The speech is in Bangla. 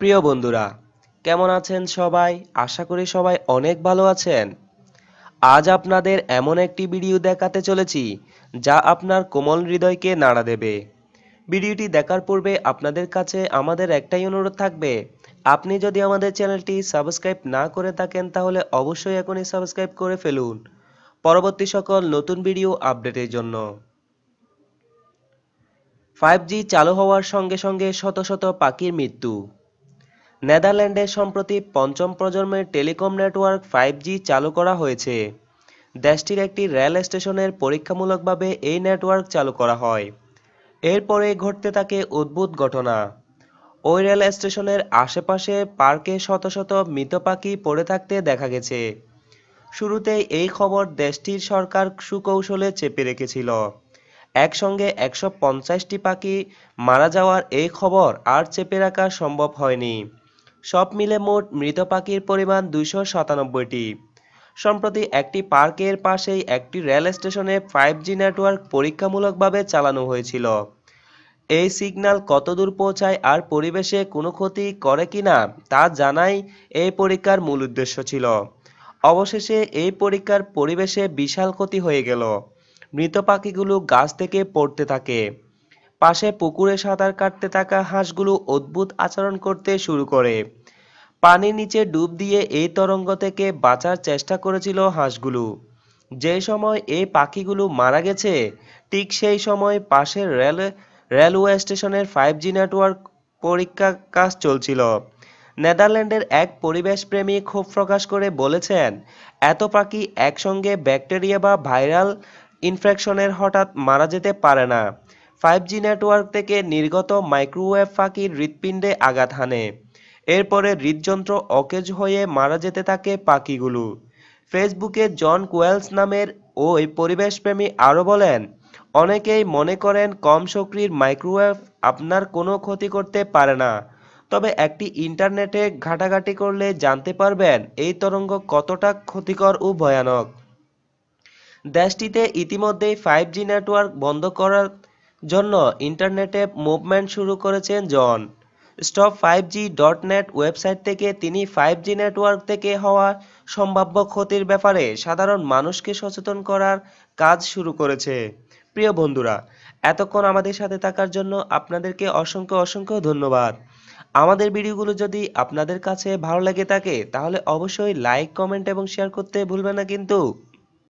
প্রিয় বন্ধুরা, কেমন আছেন সবাই? আশা করি সবাই অনেক ভালো আছেন। আজ আপনাদের এমন একটি ভিডিও দেখাতে চলেছি, যা আপনার কোমল হৃদয়কে নাড়া দেবে। ভিডিওটি দেখার পূর্বে আপনাদের কাছে আমাদের একটাই অনুরোধ থাকবে, আপনি যদি আমাদের চ্যানেলটি সাবস্ক্রাইব না করে থাকেন, তাহলে অবশ্যই এখনই সাবস্ক্রাইব করে ফেলুন। পরবর্তী সকল নতুন ভিডিও আপডেটের জন্য। ফাইভ জি চালু হওয়ার সঙ্গে সঙ্গে শত শত পাখির মৃত্যু। নেদারল্যান্ডে সম্প্রতি পঞ্চম প্রজন্মের টেলিকম নেটওয়ার্ক ফাইভ জি চালু করা হয়েছে। দেশটির একটি রেল স্টেশনের পরীক্ষামূলকভাবে এই নেটওয়ার্ক চালু করা হয়। এরপরে ঘটতে থাকে অদ্ভুত ঘটনা। ওই রেল স্টেশনের আশেপাশে পার্কে শত শত মৃত পাখি পড়ে থাকতে দেখা গেছে। শুরুতেই এই খবর দেশটির সরকার সুকৌশলে চেপে রেখেছিল। একসঙ্গে একশো পঞ্চাশটি পাখি মারা যাওয়ার এই খবর আর চেপে রাখা সম্ভব হয়নি। সব মিলে মোট মৃত পাখির পরিমাণ দুইশো সাতানব্বইটি। সম্প্রতি একটি পার্কের পাশেই একটি রেল স্টেশনে ফাইভ জি নেটওয়ার্ক পরীক্ষামূলকভাবে চালানো হয়েছিল। এই সিগন্যাল কতদূর পৌঁছায় আর পরিবেশে কোনো ক্ষতি করে কিনা তা জানাই এই পরীক্ষার মূল উদ্দেশ্য ছিল। অবশেষে এই পরীক্ষার পরিবেশে বিশাল ক্ষতি হয়ে গেল। মৃত পাখিগুলো গাছ থেকে পড়তে থাকে। পাশে পুকুরে সাঁতার কাটতে থাকা হাঁসগুলো অদ্ভুত আচরণ করতে শুরু করে। পানির নিচে ডুব দিয়ে এই তরঙ্গ থেকে বাঁচার চেষ্টা করেছিল হাঁসগুলো। যে সময় এই পাখিগুলো মারা গেছে, ঠিক সেই সময় পাশের রেল, রেলওয়ে স্টেশনের ফাইভ জি নেটওয়ার্ক পরীক্ষা কাজ চলছিল। নেদারল্যান্ডের এক পরিবেশপ্রেমী ক্ষোভ প্রকাশ করে বলেছেন, এত পাখি একসঙ্গে ব্যাকটেরিয়া বা ভাইরাল ইনফেকশনের হঠাৎ মারা যেতে পারে না। ফাইভ জি নেটওয়ার্ক থেকে নির্গত মাইক্রোওয়েভ পাখির হৃৎপিণ্ডে আঘাত হানে। এরপরে হৃদযন্ত্র অকেজ হয়ে মারা যেতে থাকে পাখিগুলো। ফেসবুকে জন কোয়েলস নামের ওই পরিবেশপ্রেমী আরও বলেন, অনেকেই মনে করেন কম শক্তির মাইক্রোওয়েভ আপনার কোনো ক্ষতি করতে পারে না। তবে একটি ইন্টারনেটে ঘাটাঘাটি করলে জানতে পারবেন এই তরঙ্গ কতটা ক্ষতিকর ও ভয়ানক। দেশটিতে ইতিমধ্যেই ফাইভ জি নেটওয়ার্ক বন্ধ করার জন্য ইন্টারনেটে মুভমেন্ট শুরু করেছেন জন। Stop five G dot net website থেকে তিনি ফাইভ জি নেটওয়ার্ক থেকে হওয়া সম্ভাব্য ক্ষতির ব্যাপারে সাধারণ মানুষকে সচেতন করার কাজ শুরু করেছে। প্রিয় বন্ধুরা, এতক্ষণ আমাদের সাথে থাকার জন্য আপনাদেরকে অসংখ্য অসংখ্য ধন্যবাদ। আমাদের ভিডিওগুলো যদি আপনাদের কাছে ভালো লেগে থাকে, তাহলে অবশ্যই লাইক কমেন্ট এবং শেয়ার করতে ভুলবেন না কিন্তু।